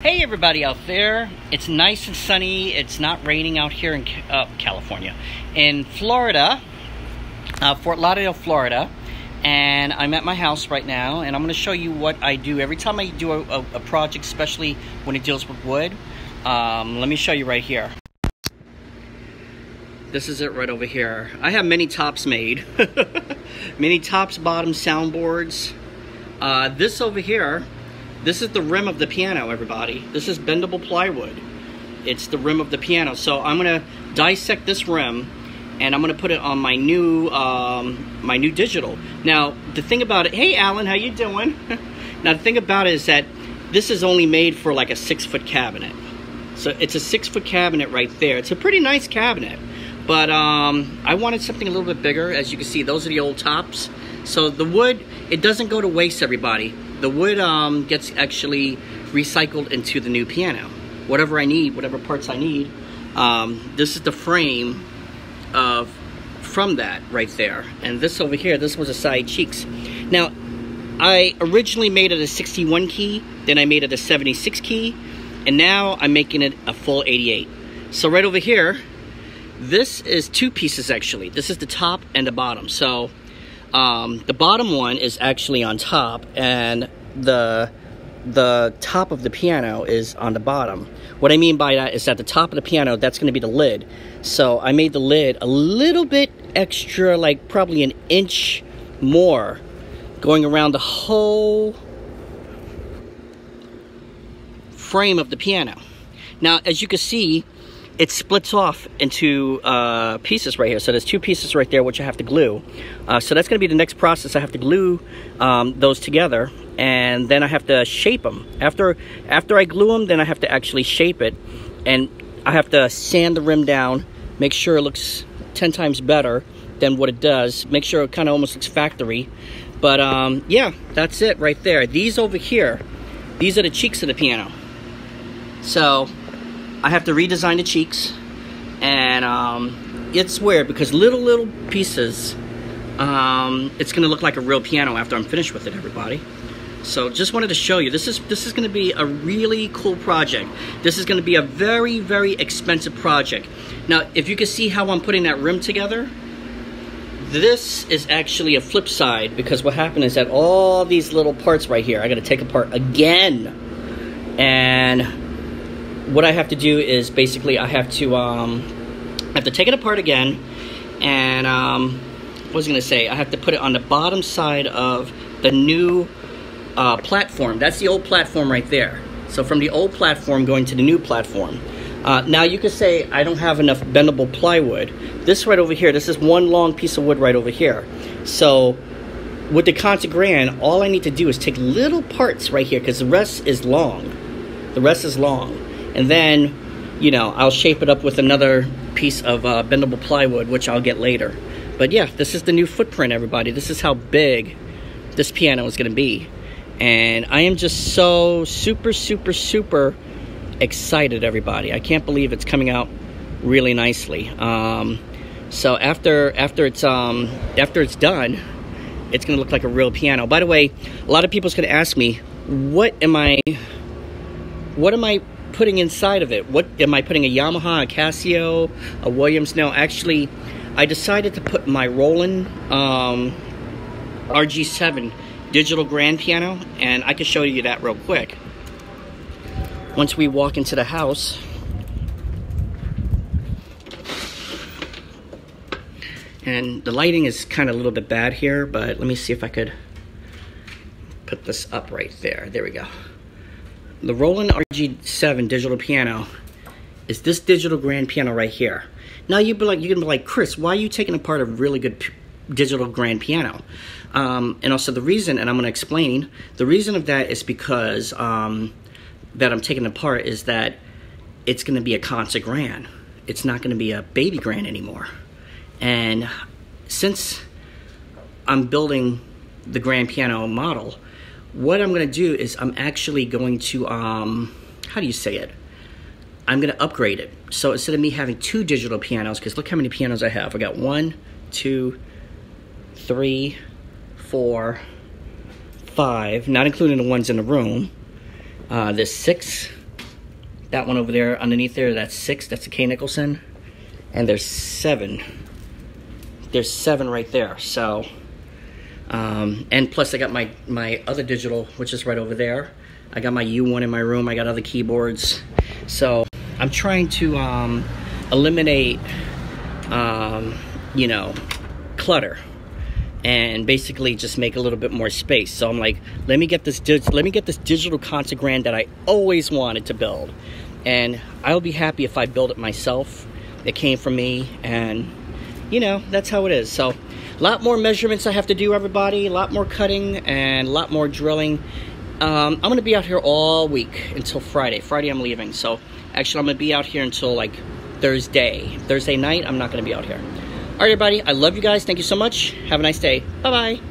Hey everybody out there. It's nice and sunny. It's not raining out here in uh, California. In Florida, uh, Fort Lauderdale, Florida. And I'm at my house right now and I'm going to show you what I do every time I do a, a, a project, especially when it deals with wood. Um, let me show you right here. This is it right over here. I have many tops made. many tops, bottom soundboards. Uh, this over here this is the rim of the piano, everybody. This is bendable plywood. It's the rim of the piano. So I'm gonna dissect this rim and I'm gonna put it on my new um, my new digital. Now the thing about it, hey Alan, how you doing? now the thing about it is that this is only made for like a six foot cabinet. So it's a six foot cabinet right there. It's a pretty nice cabinet. But um, I wanted something a little bit bigger. As you can see, those are the old tops. So the wood, it doesn't go to waste, everybody the wood um, gets actually recycled into the new piano. Whatever I need, whatever parts I need, um, this is the frame of from that right there. And this over here, this was a side cheeks. Now, I originally made it a 61 key, then I made it a 76 key, and now I'm making it a full 88. So right over here, this is two pieces actually. This is the top and the bottom. So um, the bottom one is actually on top and the the top of the piano is on the bottom. What I mean by that is that the top of the piano, that's going to be the lid. So I made the lid a little bit extra, like probably an inch more, going around the whole frame of the piano. Now, as you can see, it splits off into uh, pieces right here. So there's two pieces right there, which I have to glue. Uh, so that's gonna be the next process. I have to glue um, those together and then I have to shape them. After, after I glue them, then I have to actually shape it and I have to sand the rim down, make sure it looks 10 times better than what it does. Make sure it kind of almost looks factory. But um, yeah, that's it right there. These over here, these are the cheeks of the piano. So I have to redesign the cheeks and um, it's weird because little little pieces um, it's gonna look like a real piano after I'm finished with it everybody. So just wanted to show you this is this is gonna be a really cool project. This is gonna be a very very expensive project. Now if you can see how I'm putting that rim together this is actually a flip side because what happened is that all these little parts right here I gotta take apart again. And what I have to do is basically I have to um, I have to take it apart again and um, what was I gonna say? I have to put it on the bottom side of the new uh, platform. That's the old platform right there. So from the old platform going to the new platform. Uh, now you could say I don't have enough bendable plywood. This right over here this is one long piece of wood right over here. So with the concert grand all I need to do is take little parts right here because the rest is long. The rest is long and then, you know, I'll shape it up with another piece of uh, bendable plywood, which I'll get later. But yeah, this is the new footprint, everybody. This is how big this piano is going to be. And I am just so super, super, super excited, everybody. I can't believe it's coming out really nicely. Um, so after after it's um, after it's done, it's going to look like a real piano. By the way, a lot of people's going to ask me, what am I, what am I putting inside of it? What am I putting a Yamaha, a Casio, a Williams? No, actually, I decided to put my Roland um, RG7 digital grand piano, and I can show you that real quick. Once we walk into the house, and the lighting is kind of a little bit bad here, but let me see if I could put this up right there. There we go the Roland RG7 digital piano is this digital grand piano right here. Now you'd be like, you're gonna be like, Kris, why are you taking apart a really good digital grand piano? Um, and also the reason, and I'm gonna explain, the reason of that is because um, that I'm taking apart is that it's gonna be a concert grand. It's not gonna be a baby grand anymore. And since I'm building the grand piano model, what I'm going to do is I'm actually going to, um, how do you say it? I'm going to upgrade it. So instead of me having two digital pianos, because look how many pianos I have. I got one, two, three, four, five, not including the ones in the room. Uh, there's six That one over there underneath there, that's six. That's a K Nicholson. And there's seven. There's seven right there. So, um, and plus I got my, my other digital, which is right over there. I got my U1 in my room. I got other keyboards. So I'm trying to um, eliminate, um, you know, clutter and basically just make a little bit more space. So I'm like, let me get this let me get this digital concert grand that I always wanted to build. And I'll be happy if I build it myself. It came from me and you know, that's how it is. So a lot more measurements I have to do everybody, a lot more cutting and a lot more drilling. Um, I'm gonna be out here all week until Friday. Friday I'm leaving. So actually I'm gonna be out here until like Thursday. Thursday night, I'm not gonna be out here. All right, everybody. I love you guys. Thank you so much. Have a nice day. Bye bye.